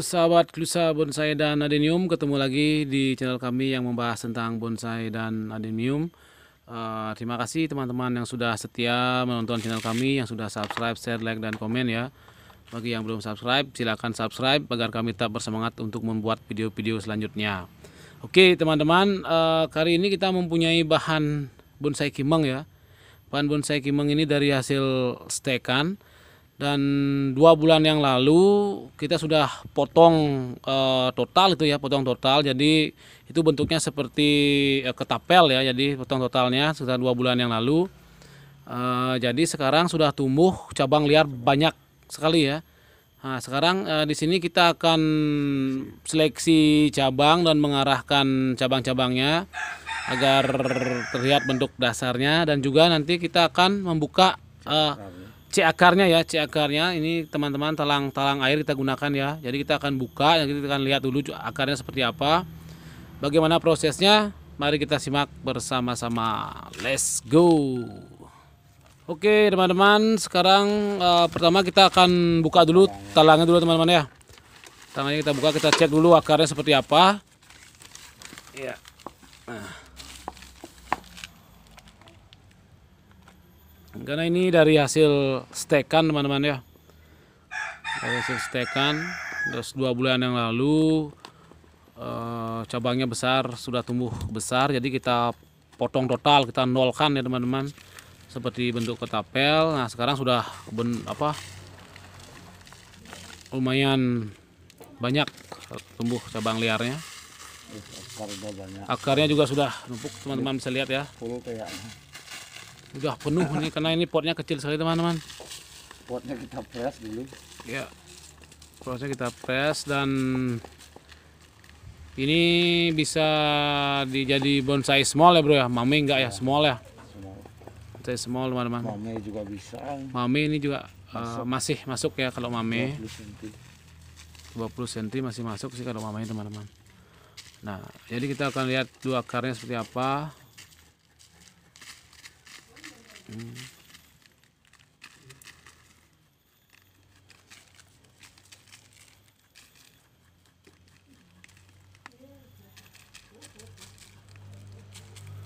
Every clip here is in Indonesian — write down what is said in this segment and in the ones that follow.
sahabat Klusa Bonsai dan Adenium, ketemu lagi di channel kami yang membahas tentang bonsai dan adenium. Uh, terima kasih teman-teman yang sudah setia menonton channel kami, yang sudah subscribe, share, like, dan komen ya. Bagi yang belum subscribe, silakan subscribe agar kami tetap bersemangat untuk membuat video-video selanjutnya. Oke teman-teman, uh, kali ini kita mempunyai bahan bonsai kimeng ya. Bahan bonsai kimeng ini dari hasil stekan dan dua bulan yang lalu kita sudah potong uh, total itu ya potong total. Jadi itu bentuknya seperti uh, ketapel ya jadi potong totalnya sudah dua bulan yang lalu. Uh, jadi sekarang sudah tumbuh cabang liar banyak sekali ya. Nah sekarang uh, di sini kita akan seleksi cabang dan mengarahkan cabang-cabangnya agar terlihat bentuk dasarnya. Dan juga nanti kita akan membuka uh, C akarnya ya, C akarnya ini teman-teman talang-talang air kita gunakan ya. Jadi kita akan buka, jadi kita akan lihat dulu akarnya seperti apa. Bagaimana prosesnya? Mari kita simak bersama-sama. Let's go. Oke teman-teman, sekarang uh, pertama kita akan buka dulu talangnya dulu teman-teman ya. Talangnya kita buka, kita cek dulu akarnya seperti apa. Ya. Nah. Karena ini dari hasil stekan teman-teman ya. Dari hasil stekan terus dua bulan yang lalu eh, cabangnya besar sudah tumbuh besar jadi kita potong total kita nolkan ya teman-teman seperti bentuk ketapel. Nah sekarang sudah ben, apa lumayan banyak tumbuh cabang liarnya. Akarnya juga sudah numpuk teman-teman bisa lihat ya udah penuh nih karena ini potnya kecil sekali teman-teman. Potnya kita press dulu. Ya. Potnya kita press dan ini bisa dijadi bonsai small ya bro ya? Mame enggak ya, small ya? small. bonsai small teman-teman. Mame juga bisa. Mame ini juga masuk. Uh, masih masuk ya kalau mame 20 cm masih masuk sih kalau mamanya teman-teman. Nah jadi kita akan lihat dua akarnya seperti apa Hmm.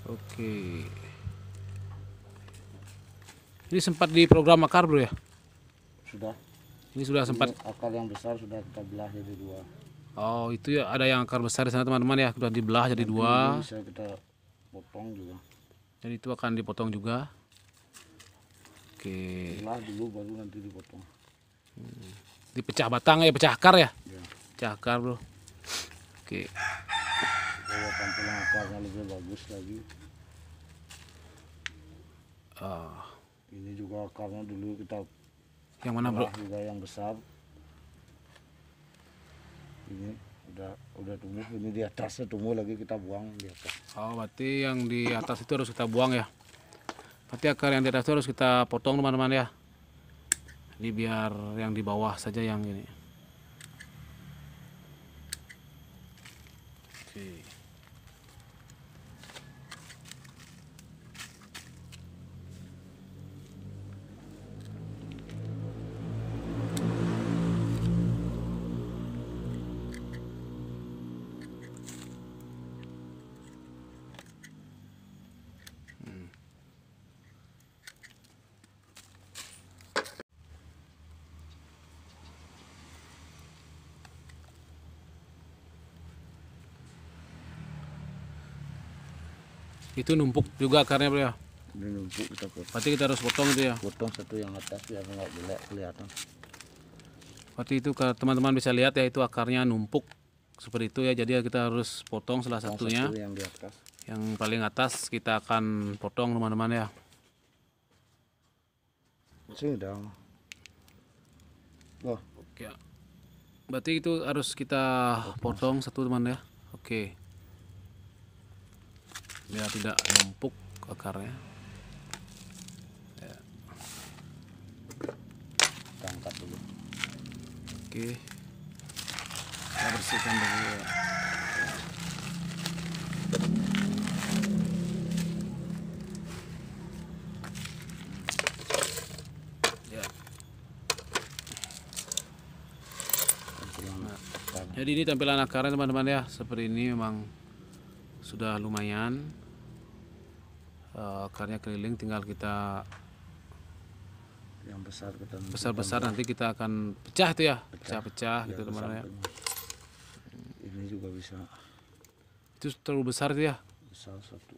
Oke. Ini sempat di program akar bro ya? Sudah. Ini sudah sempat. akar yang besar sudah kita belah jadi dua. Oh itu ya ada yang akar besar di sana teman-teman ya sudah dibelah jadi dua. Bisa kita potong juga. Jadi itu akan dipotong juga. Oke. Belah dulu baru nanti dipotong. Hmm. Dipecah batang ya, pecah akar ya? ya. Pecah akar, Bro. Oke. Kalau tampilan akarnya lebih bagus lagi. Uh. Ini juga akarnya dulu kita yang mana, Bro? Juga yang besar. Ini udah udah tumbuh ini di atasnya tumbuh lagi kita buang di atas. Oh, berarti yang di atas itu harus kita buang ya? Tapi akar yang di atas harus kita potong teman-teman ya. Ini biar yang di bawah saja yang ini. Oke. Itu numpuk juga akarnya bro ya? Ini numpuk kita potong. Berarti kita harus potong itu ya? Potong satu yang atas biar nggak jelek kelihatan. Berarti itu teman-teman bisa lihat ya itu akarnya numpuk seperti itu ya. Jadi kita harus potong salah satunya. Satu yang di atas. Yang paling atas kita akan potong teman-teman ya. Sini dong. Oh. Oke. Berarti itu harus kita potong satu teman ya. Oke biar tidak numpuk akarnya ya. kita angkat dulu. Oke. Kita bersihkan dulu ya. Jadi ini tampilan akarnya teman-teman ya. Seperti ini memang sudah lumayan. Eh, akarnya keliling tinggal kita yang besar kita nanti besar-besar nanti kita akan pecah tuh ya. Pecah-pecah gitu tambah teman-teman ya. samping. ini juga bisa Itu terlalu besar tuh ya. besar satu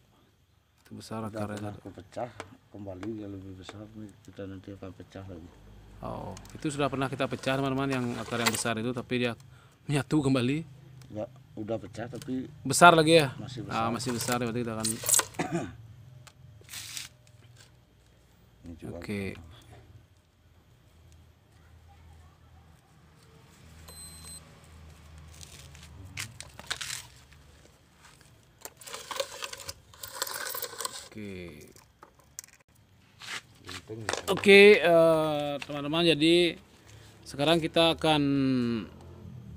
Itu besar akarnya. kepecah kembali yang lebih besar kita nanti akan pecah lagi Oh, itu sudah pernah kita pecah teman-teman yang akar yang besar itu tapi dia menyatu kembali. enggak udah pecah tapi Besar lagi ya. masih besar Ah, masih besar berarti kita akan Oke. Oke, eh, teman-teman. Jadi sekarang kita akan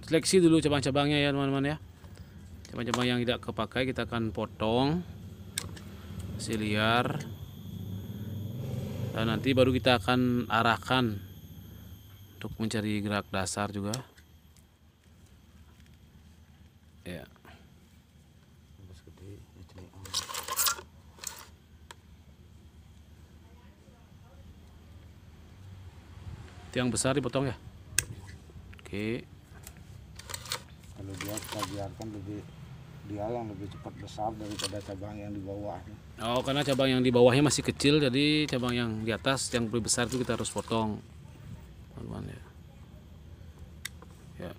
seleksi dulu cabang-cabangnya ya, teman-teman ya. Cabang-cabang yang tidak kepakai kita akan potong si liar. Dan nanti baru kita akan arahkan untuk mencari gerak dasar juga. Ya. Yang besar dipotong ya. Oke. kalau dia kita biarkan lebih dia yang lebih cepat besar daripada cabang yang di bawah Oh, karena cabang yang di bawahnya masih kecil, jadi cabang yang di atas yang lebih besar itu kita harus potong. Teman-teman. Ya. Ya.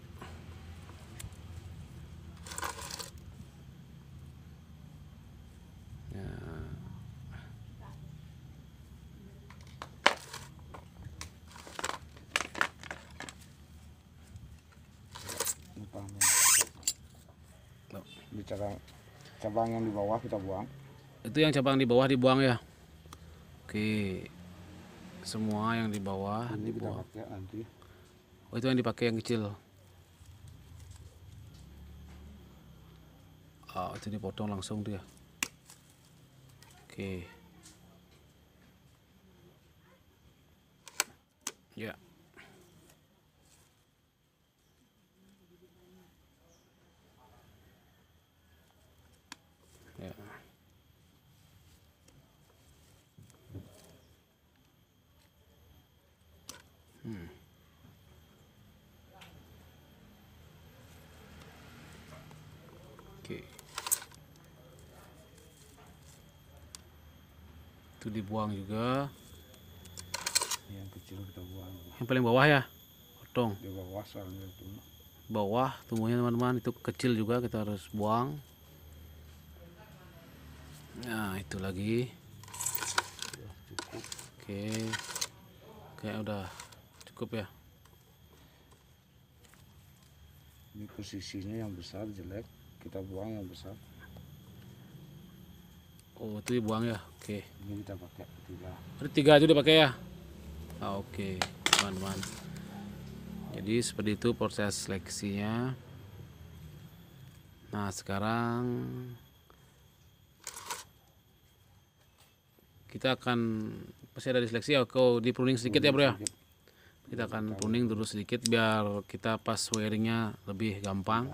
ini pahamnya. Oh. Bicara cabang yang di bawah kita buang Itu yang cabang di bawah dibuang ya. Oke. Semua yang di bawah ini kita dibuang. pakai nanti Oh, itu yang dipakai yang kecil. Ah, itu dipotong langsung dia. Oke. Ya. Ya. Oke. Itu dibuang juga. Yang kecil kita buang Yang paling bawah ya. Potong. di bawah soalnya itu Bawah tumbuhnya teman-teman itu kecil juga kita harus buang. Nah, itu lagi. Oke. Kayak udah cukup ya. ini posisinya yang besar jelek kita buang yang besar Oh, itu dibuang ya. Oke. ini kita pakai tiga Ada tiga itu dipakai ya. Ah, Oke, teman-teman. Jadi seperti itu proses seleksinya. Nah sekarang kita akan pasti ada diseleksi ya. Kau di pruning sedikit ya bro ya. Kita akan pruning dulu sedikit biar kita pas wiringnya lebih gampang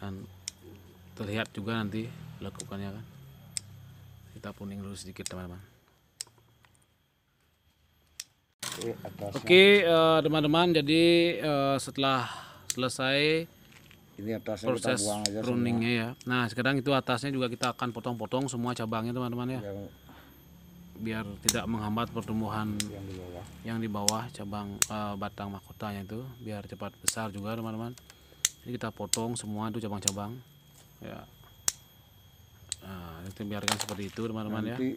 dan terlihat juga nanti lakukannya kan. Kita pruning dulu sedikit teman-teman. Oke, eh, teman-teman jadi eh, setelah selesai ini atasnya proses kita buang aja semua pruningnya ya. Nah sekarang itu atasnya juga kita akan potong-potong semua cabangnya teman-teman ya, yang biar tidak menghambat pertumbuhan yang di bawah yang di bawah cabang eh, batang mahkotanya itu, biar cepat besar juga teman-teman. Jadi kita potong semua itu cabang-cabang, ya. Nah itu biarkan seperti itu teman-teman ya. nanti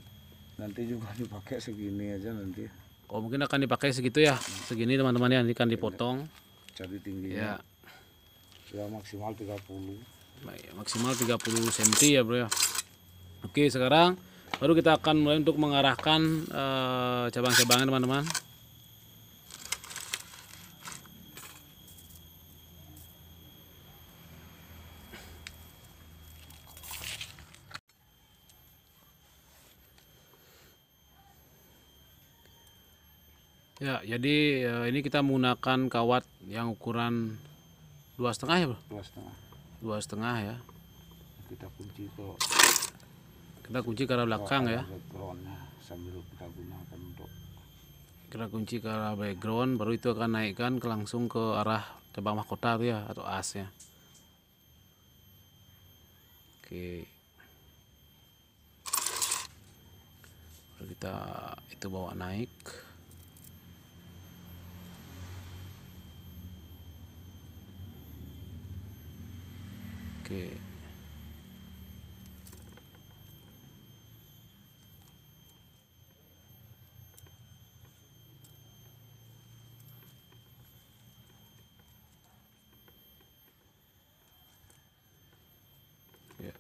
nanti juga dipakai segini aja nanti Oh mungkin akan dipakai segitu ya, segini teman-teman ya, nanti akan dipotong, cari tingginya ya. ya maksimal 30 Baik, maksimal 30 cm ya bro ya. Oke sekarang baru kita akan mulai untuk mengarahkan eh, cabang-cabangnya teman-teman. Ya jadi eh, ini kita menggunakan kawat yang ukuran dua setengah ya bro? Dua setengah. Dua setengah ya. Kita kunci ke kita kunci ke arah belakang ya. Sambil kita gunakan untuk kita kunci ke arah background baru itu akan naikkan ke langsung ke arah cabang mahkota tuh ya atau asnya oke. Baru kita itu bawa naik oke ya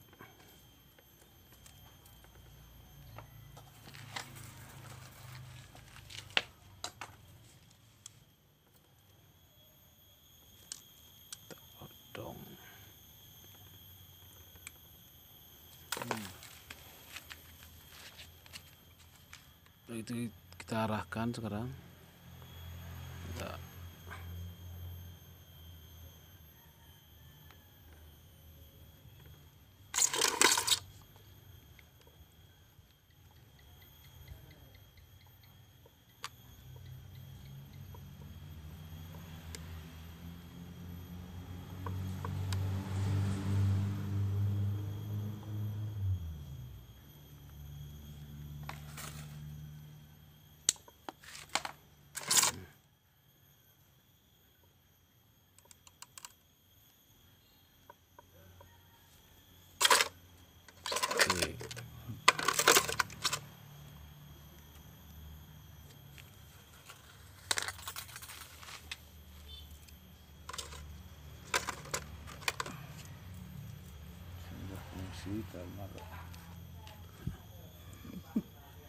Kita potong Hmm. Lalu itu kita arahkan sekarang kita Oke.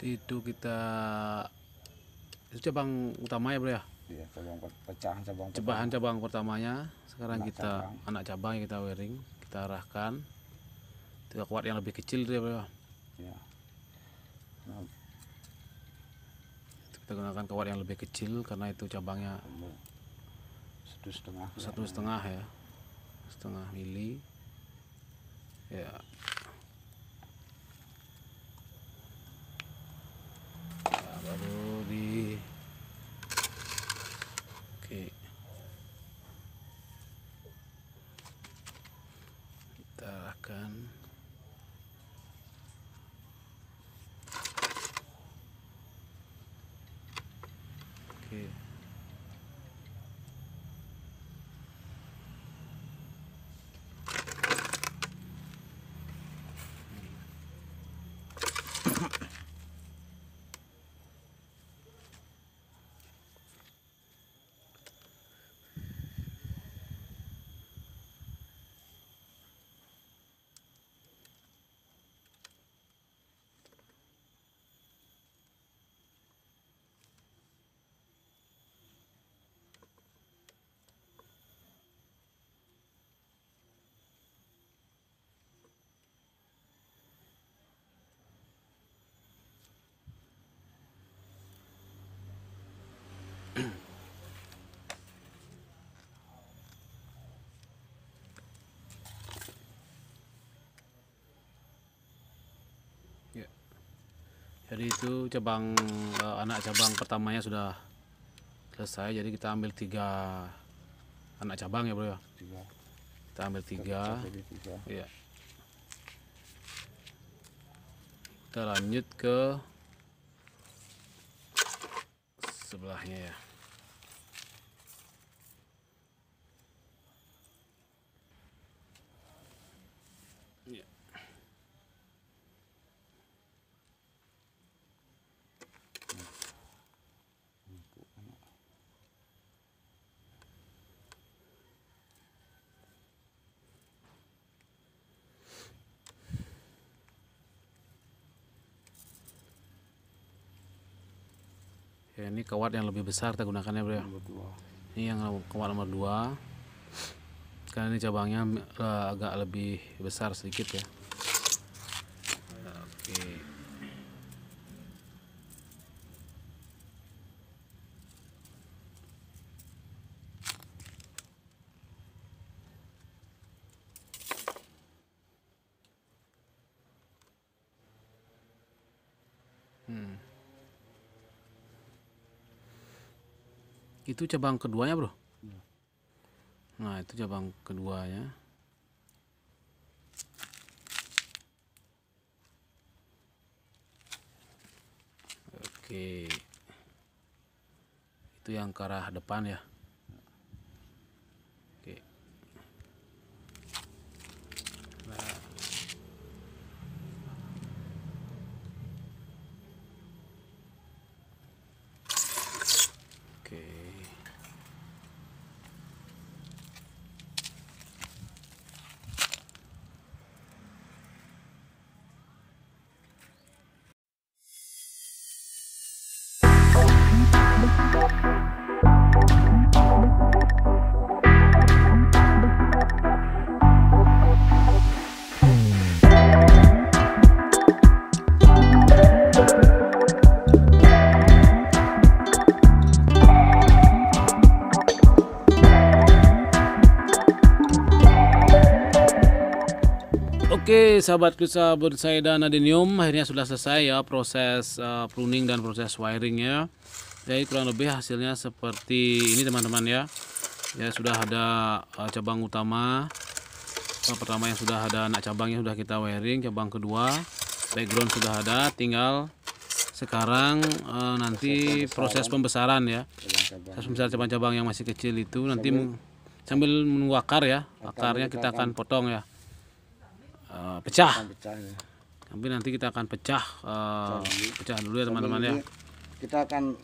Itu kita itu cabang utama ya bro ya? Ya cabang pe- pecahan cabang cabang pertamanya. Sekarang Anak kita cabang. anak cabang yang kita wiring kita arahkan. Kita kuat yang lebih kecil ya bro ya. ya nah, kita gunakan kawat yang lebih kecil karena itu cabangnya satu setengah satu setengah ya. Setengah mili. Ya Nah, baru di oke kita arahkan oke Ya. Jadi itu cabang eh, anak cabang pertamanya sudah selesai. Jadi kita ambil tiga anak cabang ya bro ya. tiga Kita ambil tiga. jadi tiga Ya. Kita lanjut ke sebelahnya ya. Ya. Ini kawat yang lebih besar kita gunakan ya bro ya. Ini yang kawat nomor 2 Karena ini cabangnya eh, agak lebih besar sedikit ya. Oke. Hmm. Itu cabang keduanya, Bro. Nah, itu cabang keduanya. Oke. Itu yang ke arah depan ya. Oke, sahabat bonsai dan adenium akhirnya sudah selesai ya proses uh, pruning dan proses wiring ya. Jadi kurang lebih hasilnya seperti ini teman-teman ya. Ya sudah ada uh, cabang utama. Cabang pertama yang sudah ada anak cabangnya sudah kita wiring, cabang kedua background sudah ada, tinggal sekarang uh, nanti proses pembesaran ya. Proses pembesaran cabang-cabang yang masih kecil itu nanti sambil menunggu akar ya. Akarnya kita akan potong ya. Eh, pecah. Pecah ya. tapi nanti kita akan pecah eh, pecah dulu. ya teman-teman ya. kita akan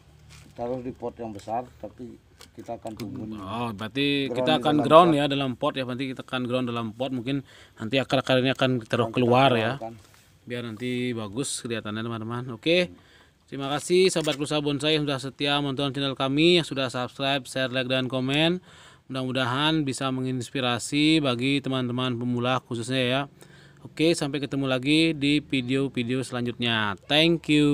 taruh di pot yang besar tapi kita akan nih. oh berarti Ground kita akan ground ya dalam pot ya. Nanti kita akan ground dalam pot. Mungkin nanti akar-akar ini akan taruh keluar ya. biar nanti bagus kelihatannya teman-teman. Oke. Terima kasih sahabat usaha bonsai yang sudah setia menonton channel kami yang sudah subscribe share like dan komen. Mudah-mudahan bisa menginspirasi bagi teman-teman pemula khususnya ya oke sampai ketemu lagi di video-video selanjutnya. Thank you